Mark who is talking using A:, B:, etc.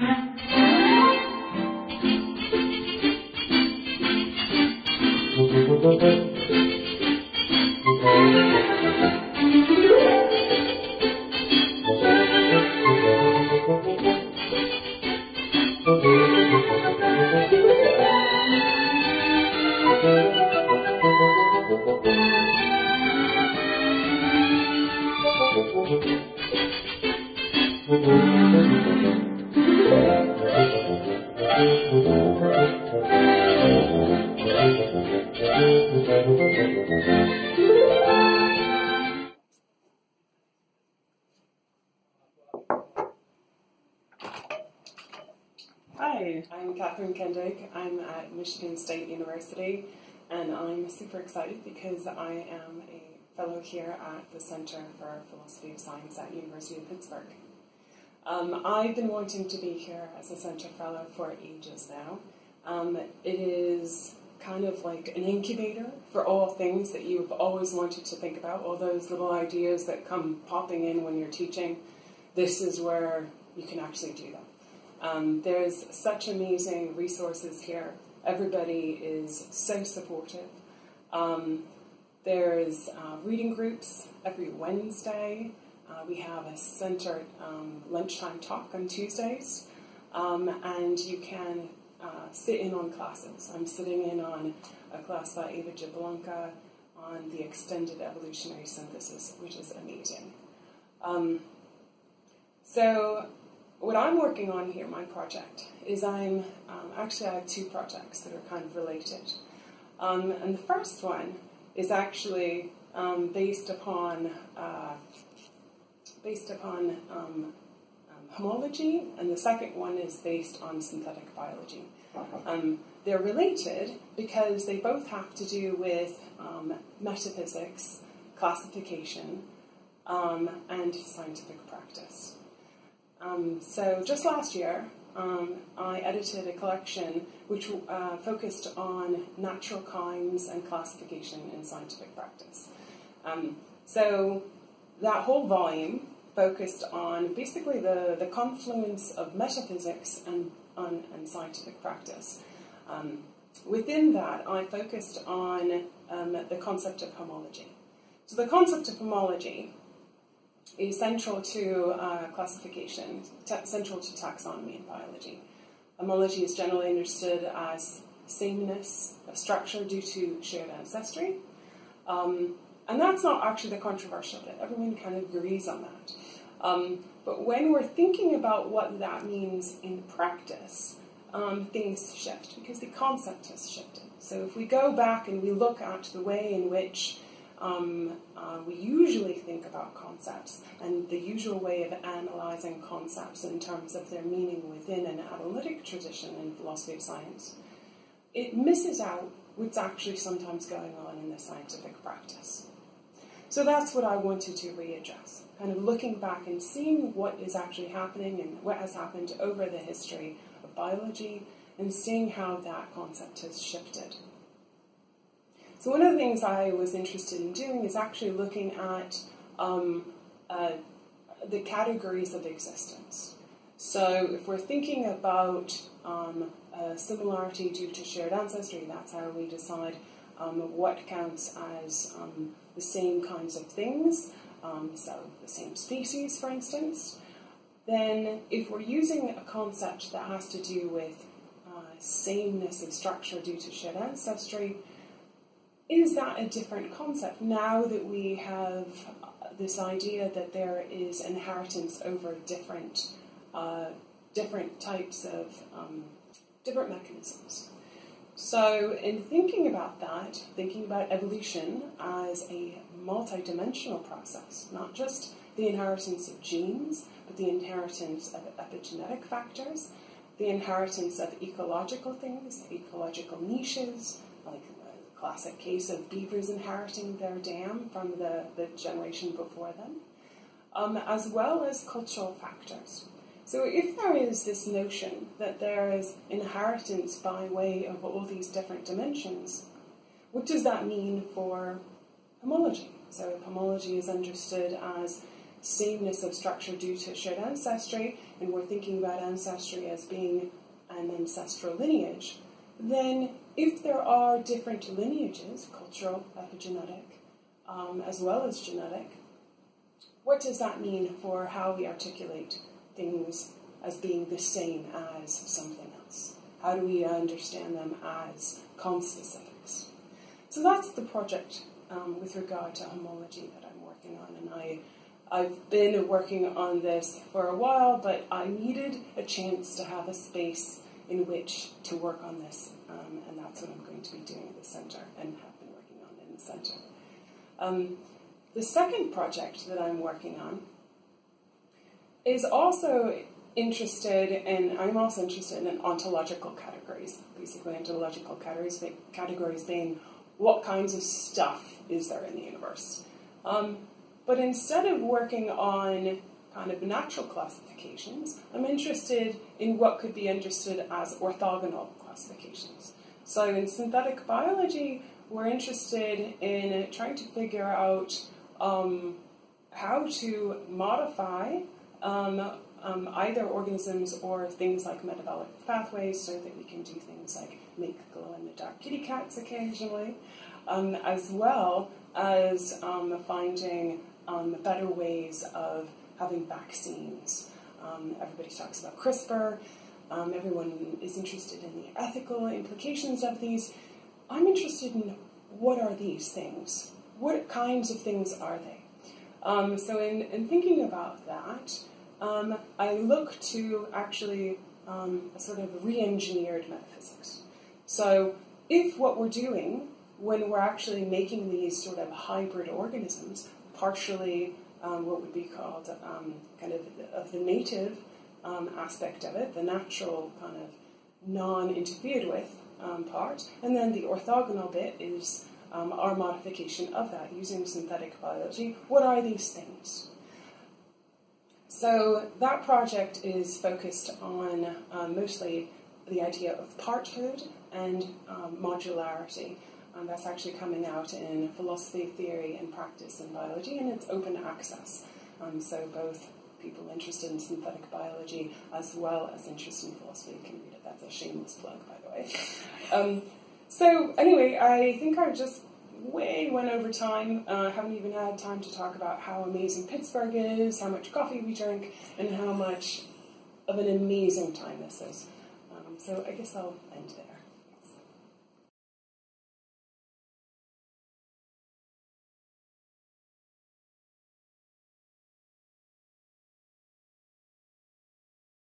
A: Mm-hmm. Hi, I'm Catherine Kendig. I'm at Michigan State University, and I'm super excited because I am a fellow here at the Center for Philosophy of Science at University of Pittsburgh. Um, I've been wanting to be here as a Center Fellow for ages now. Um, it is kind of like an incubator for all things that you've always wanted to think about, all those little ideas that come popping in when you're teaching. This is where you can actually do them. Um, there's such amazing resources here. Everybody is so supportive. Um, there's uh, reading groups every Wednesday. Uh, we have a center um, lunchtime talk on Tuesdays. Um, and you can uh, sit in on classes. I'm sitting in on a class by Eva Jablonka on the extended evolutionary synthesis, which is amazing. Um, so what I'm working on here, my project, is I'm um, actually I have two projects that are kind of related. Um, and the first one is actually um, based upon uh, based upon um, um, homology, and the second one is based on synthetic biology. Um, they're related because they both have to do with metaphysics, classification, and scientific practice. Um, so just last year, um, I edited a collection which uh, focused on natural kinds and classification in scientific practice. Um, so that whole volume focused on basically the, the confluence of metaphysics and, on, and scientific practice. Um, within that, I focused on um, the concept of homology. So the concept of homology is central to uh, classification, central to taxonomy in biology. Homology is generally understood as sameness of structure due to shared ancestry. Um, and that's not actually the controversial bit. Everyone kind of agrees on that. Um, but when we're thinking about what that means in practice, um, things shift because the concept has shifted. So if we go back and we look at the way in which um, uh, we usually think about concepts and the usual way of analyzing concepts in terms of their meaning within an analytic tradition in philosophy of science, it misses out what's actually sometimes going on in the scientific practice. So that's what I wanted to readdress, kind of looking back and seeing what is actually happening and what has happened over the history of biology and seeing how that concept has shifted. So one of the things I was interested in doing is actually looking at um, uh, the categories of existence. So if we're thinking about um, similarity due to shared ancestry, that's how we decide um, what counts as um, the same kinds of things, um, so the same species, for instance. Then if we're using a concept that has to do with uh, sameness of structure due to shared ancestry, is that a different concept now that we have this idea that there is inheritance over different uh, different types of um, different mechanisms? So, in thinking about that, thinking about evolution as a multidimensional process, not just the inheritance of genes, but the inheritance of epigenetic factors, the inheritance of ecological things, ecological niches, like the classic case of beavers inheriting their dam from the, the generation before them, um, as well as cultural factors. So if there is this notion that there is inheritance by way of all these different dimensions, what does that mean for homology? So if homology is understood as sameness of structure due to shared ancestry, and we're thinking about ancestry as being an ancestral lineage, then if there are different lineages, cultural, epigenetic, um, as well as genetic, what does that mean for how we articulate things as being the same as something else? How do we understand them as conspecifics? So that's the project um, with regard to homology that I'm working on, and I, I've been working on this for a while, but I needed a chance to have a space in which to work on this, um, and that's what I'm going to be doing at the centre and have been working on in the centre. Um, the second project that I'm working on is also interested in, I'm also interested in ontological categories, basically ontological categories, categories being what kinds of stuff is there in the universe. Um, but instead of working on kind of natural classifications, I'm interested in what could be understood as orthogonal classifications. So in synthetic biology, we're interested in trying to figure out um, how to modify um, um, either organisms or things like metabolic pathways so that we can do things like make glow in the dark kitty cats occasionally, um, as well as um, finding um, better ways of having vaccines. everybody talks about CRISPR. everyone is interested in the ethical implications of these. I'm interested in what are these things? what kinds of things are they? Um, so in, in, thinking about that, um, I look to actually um, a sort of re-engineered metaphysics. So if what we're doing when we're actually making these sort of hybrid organisms, partially um, what would be called um, kind of of the native um, aspect of it, the natural kind of non-interfered with part, and then the orthogonal bit is um, our modification of that using synthetic biology. What are these things? So that project is focused on um, mostly the idea of parthood and um, modularity. Um, that's actually coming out in philosophy, theory, and practice in biology, and it's open access. Um, so both people interested in synthetic biology as well as interested in philosophy can read it. That's a shameless plug, by the way. So anyway, I think I've just way went over time. I uh, haven't even had time to talk about how amazing Pittsburgh is, how much coffee we drink, and how much of an amazing time this is. Um, so I guess I'll end there.